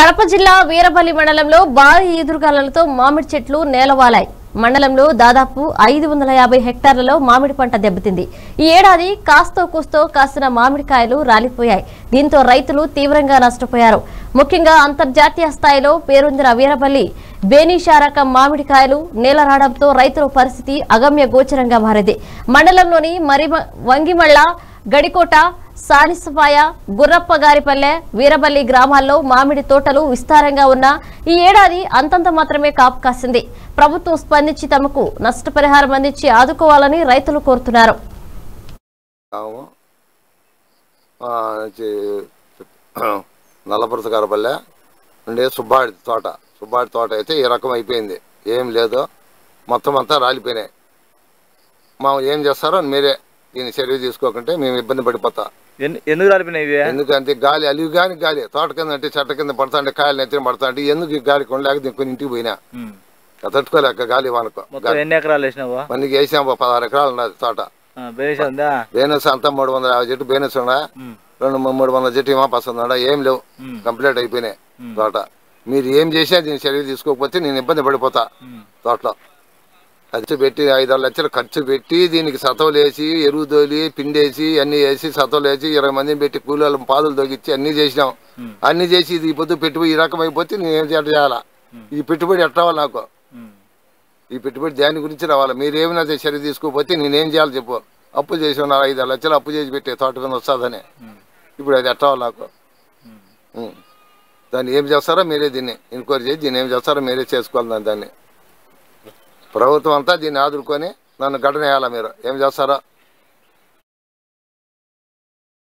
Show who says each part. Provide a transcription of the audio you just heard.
Speaker 1: కడప జిల్లా వీరబల్లి మండలంలో భారీ ఎదురుగాలతో మామిడి చెట్లు నేలవాలాయి. మండలంలో దాదాపు ఐదు వందల యాభై హెక్టార్లలో మామిడి పంట దెబ్బతింది. ఈ ఏడాది కాస్తో కూస్తో కాసిన మామిడికాయలు రాలిపోయాయి. దీంతో రైతులు తీవ్రంగా నష్టపోయారు. ముఖ్యంగా అంతర్జాతీయ స్థాయిలో పేరొందిన వీరబల్లి బేనీషారకం మామిడికాయలు నేలరావడంతో రైతుల పరిస్థితి అగమ్య గోచరంగా మారింది. మండలంలోని మరి వంగిమళ్ళ గడికోట సానిసపాయ గుర్రప్పగారిపల్లె వీరబల్లి గ్రామాల్లో మామిడి తోటలు విస్తారంగా ఉన్న ఈ ఏడాది అంతంత మాత్రమే కాపు కాసింది. ప్రభుత్వం స్పందించి తమకు నష్టపరిహారం అందించి ఆదుకోవాలని రైతులు కోరుతున్నారు.
Speaker 2: గ్రామం నల్లపురత ఉండే సుబ్బాడి తోట సుబ్బాడి తోట అయితే ఈ రకం అయిపోయింది. ఏం లేదు మొత్తం అంతా రాలిపోయినాయి. మా ఏం చేస్తారో మీరే దీన్ని చర్య తీసుకోకుంటే మేము ఇబ్బంది పడిపోతాం.
Speaker 3: ఎందుకు రాలిపోయినాయి ఇవి?
Speaker 2: ఎందుకంటే గాలి అలివి కానీ గాలి. తోట కింద అంటే చెట్ల కింద పడతాంటే కాయలు నెత్తిన పడతాంటే ఎందుకు ఈ గాలి కొనలేక దీనికి ఇంటికి పోయినా? తట్టుకోలేక గాలి వానుకో.
Speaker 3: మొత్తం ఎన్ని ఎకరాలు వేసినావు?
Speaker 2: మందికి వేసాం ఓ పదహారు ఎకరాలు ఉన్నది తోట. బేనస్ అంతా మూడు వందల యాభై చెట్టు బేనస్ ఉన్నా. రెండు మూడు వందల చెట్టు ఏమో పసందా ఏం లేవు. కంప్లీట్ అయిపోయినాయి తోట. మీరు ఏం చేసినా దీని చర్య తీసుకోకపోతే నేను ఇబ్బంది పడిపోతా. తోటలో. ఖర్చు పెట్టి ఐదు ఆరు లక్షలు ఖర్చు పెట్టి దీనికి సతవులు వేసి ఎరువు తోలి పిండేసి అన్ని వేసి సతవులు వేసి ఇరవై మందిని పెట్టి కూలీల పాదులు తొగిచ్చి అన్ని చేసినాం. అన్ని చేసి ఇది పొద్దు పెట్టుబడి ఈ రకం అయిపోతే నేను ఏం చేయాలి ఈ పెట్టుబడి ఎట్లా రావాలి నాకు. ఈ పెట్టుబడి దాని గురించి రావాలి? మీరు ఏమైనా చర్య తీసుకోకపోతే నేనేం చేయాలి చెప్పు. అప్పు చేసి ఉన్నారు ఐదు ఆరు లక్షలు అప్పు చేసి పెట్టే తోట కింద వస్తుందని. ఇప్పుడు అది ఎట్లా రావాలి నాకు. దాన్ని ఏం చేస్తారో మీరే దీన్ని ఎంక్వైరీ చేసి దీన్ని ఏం చేస్తారో మీరే చేసుకోవాలి దాన్ని- దాన్ని. ప్రభుత్వం అంతా దీన్ని ఆదుకొని నన్ను ఘటన గడనేయాలా మీరు? ఏం చేస్తారో?